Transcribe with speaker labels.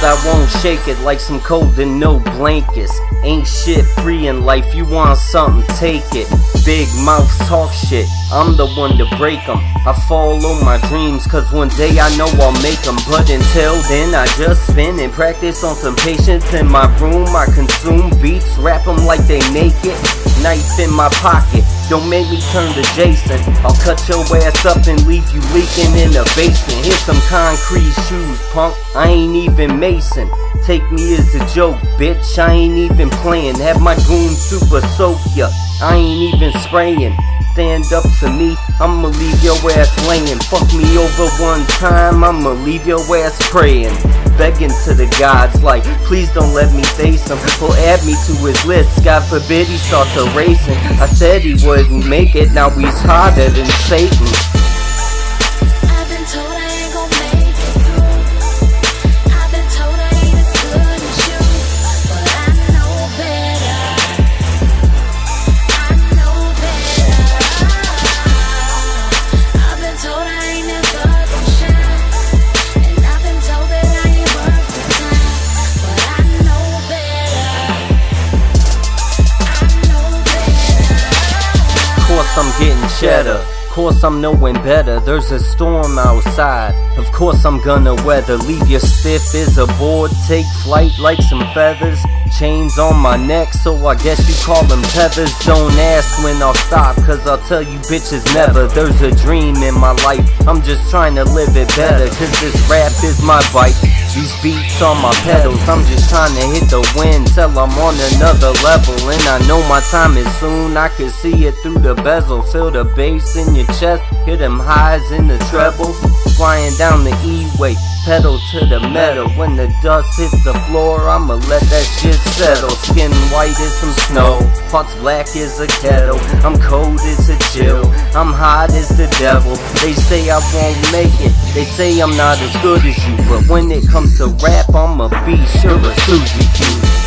Speaker 1: I
Speaker 2: won't shake it like some cold and no blankets. Ain't shit free in life, you want something, take it. Big mouth talk shit, I'm the one to break 'em. I follow my dreams, cause one day I know I'll make make 'em. But until then, I just spin and practice on some patience in my room. I consume beats, rap 'em like they naked. Knife in my pocket, don't make me turn to Jason. I'll cut your ass up and leave you leaking in the basement. Here's some concrete shoes, punk. I ain't even Mason. Take me as a joke, bitch. I ain't even playing. Have my goon super soak ya. I ain't even spraying. Stand up to me, I'ma leave your ass laying. Fuck me over one time, I'ma leave your ass praying. Begging to the gods, like, please don't let me face him. Or add me to his list, God forbid he starts erasing. I said he wouldn't make it, now he's harder than Satan. I'm getting cheddar. Of course I'm knowing better. There's a storm outside. Of course I'm gonna weather. Leave you stiff as a board. Take flight like some feathers. Chains on my neck, so I guess you call them tethers. Don't ask when I'll stop, cause I'll tell you bitches never. There's a dream in my life. I'm just trying to live it better, cause this rap is my bike. These beats on my pedals, I'm just trying to hit the wind till I'm on another level. And I know my time is soon, I can see it through the bezel. Feel the bass in your chest, hear them highs in the treble. Flying down the E-way, pedal to the metal. When the dust hits the floor, I'ma let that shit settle. Skin white as some snow, parts black as a kettle. I'm cold as a chill, I'm hot as the devil. They say I won't make it, they say I'm not as good as you. But when it comes to rap, I'ma be sure of Suzy Q.